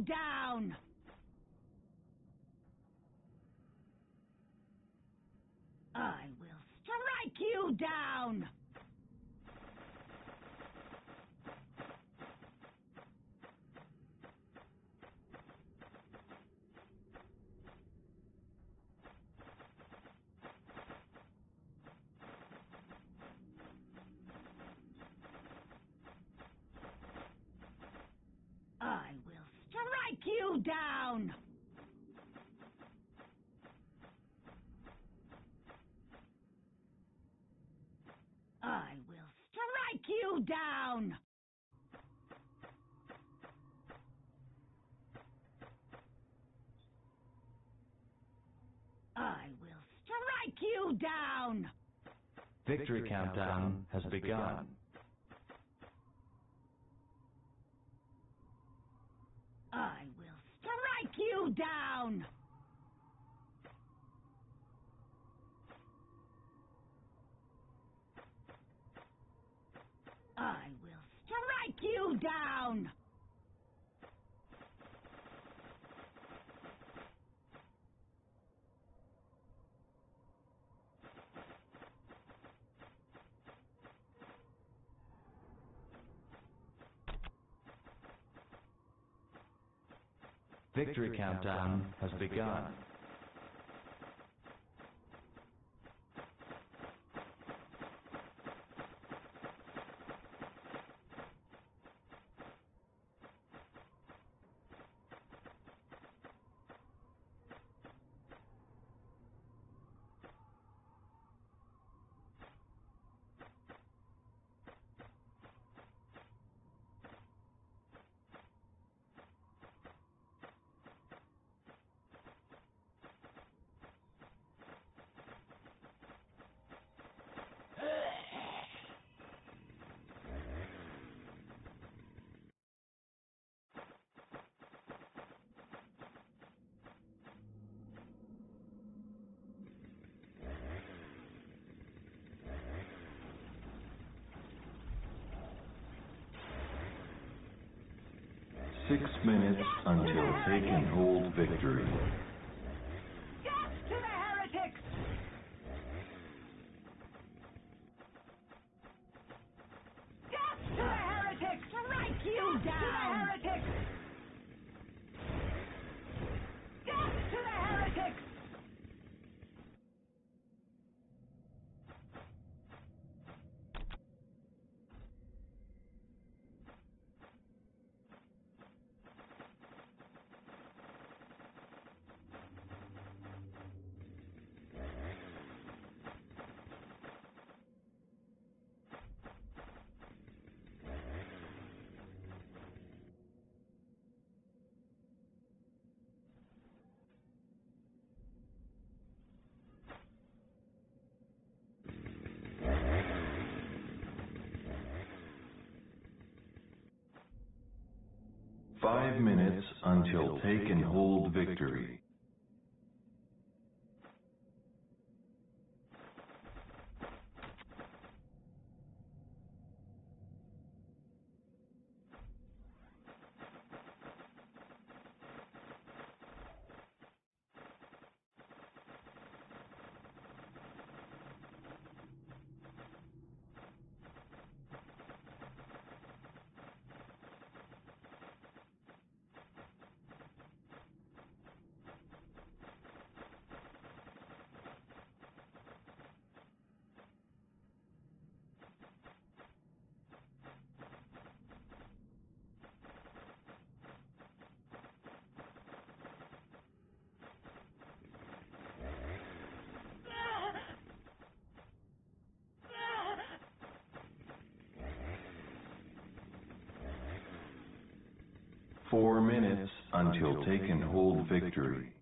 down! I will strike you down! I will strike you down! I will strike you down! I will strike you down! Victory countdown has begun. I will strike you down! I will strike you down! Victory countdown has begun. Six minutes until take and hold victory. Death to the heretics! Death to the heretics! Strike you down! To the heretics! Death to the heretics! Five minutes until take and hold victory. Four minutes until taken hold victory.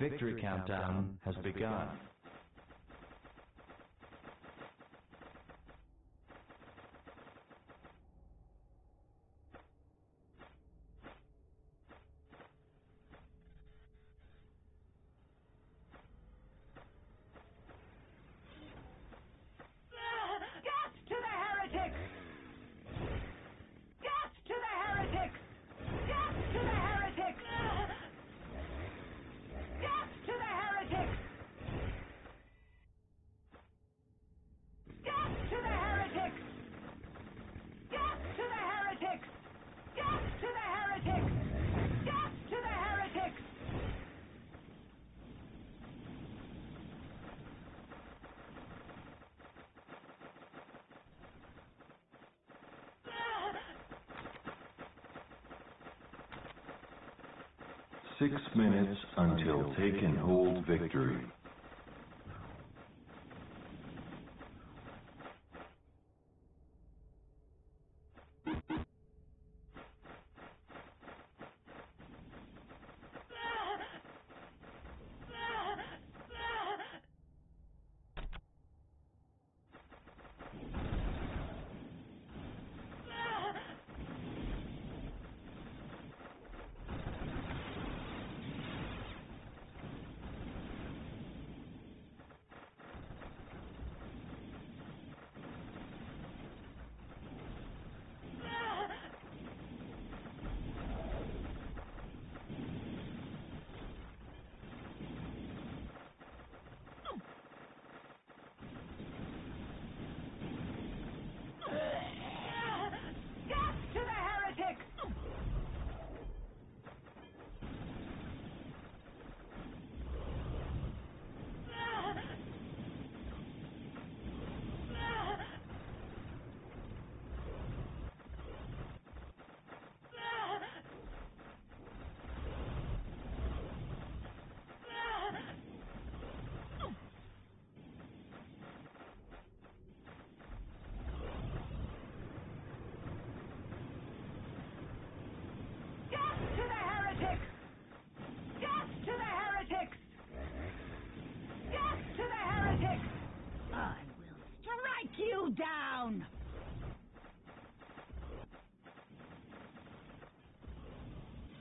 Victory countdown has begun. six minutes until take and hold victory.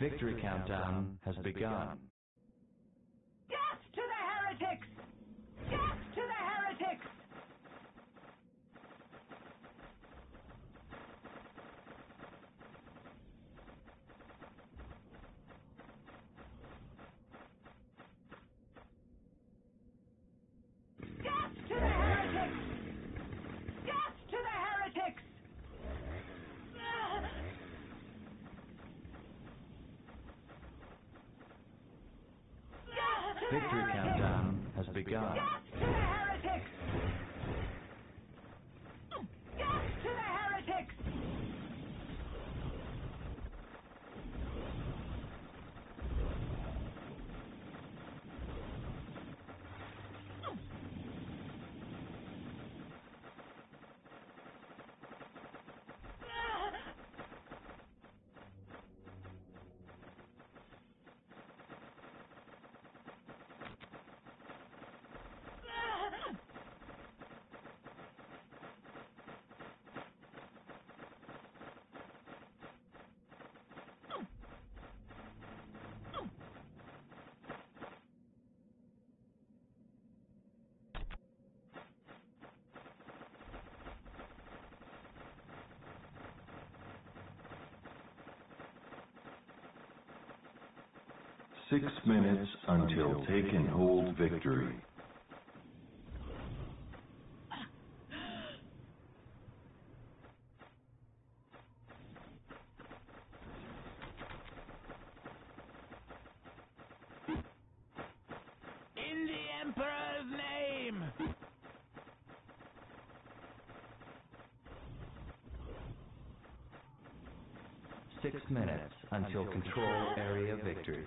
Victory countdown has begun. Victory countdown has begun. Death to heretics! six minutes until take and hold victory. six minutes until control area victory.